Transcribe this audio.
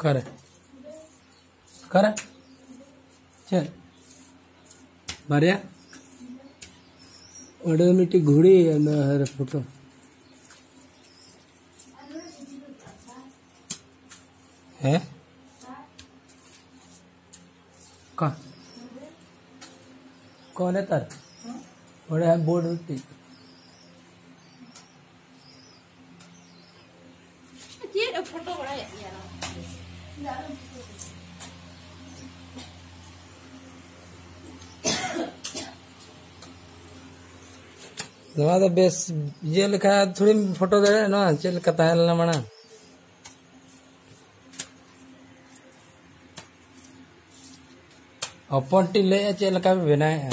कर। कर। चल। मरिया। तो मिट्टी घोड़ी है फ़ोटो। है? कहा? कौन है तर? बड़े है बोर्ड? नवा तो बेस ये लिखा है थोड़ी फ़ोटो दे ना चल कता है ना मना। अपन टी ले चल का भी बनाए